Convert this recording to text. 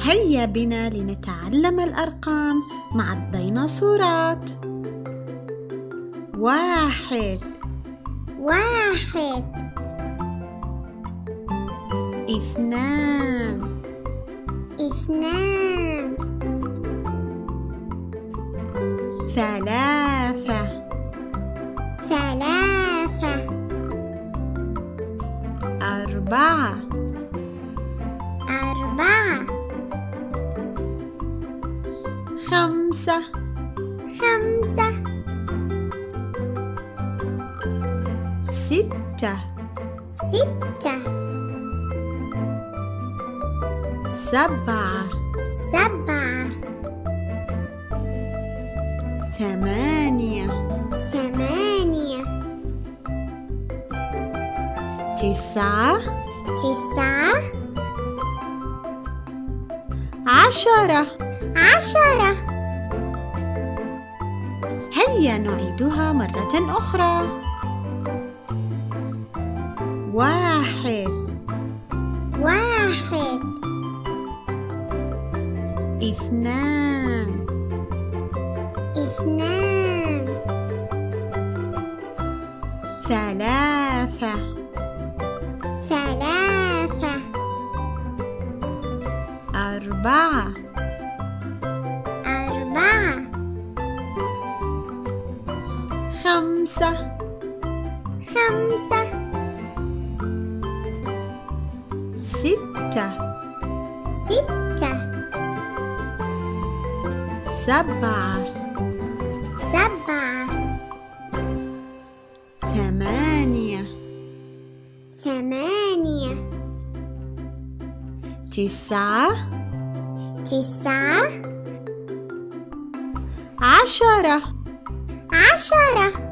هيا بنا لنتعلم الأرقام مع الديناصورات. واحد. واحد. اثنان. اثنان. ثلاثة. ثلاثة. أربعة. خمسة. خمسة. ستة. ستة. سبعة. سبعة. ثمانية. ثمانية. تسعة. تسعة. عشرة عشرة هيا نعيدها مرة أخرى. واحد. واحد. اثنان. اثنان. ثلاثة. أربعة. أربعة. خمسة. خمسة. ستة. ستة. سبعة. سبعة. ثمانية. ثمانية. تسعة. تسعة عشرة. عشرة.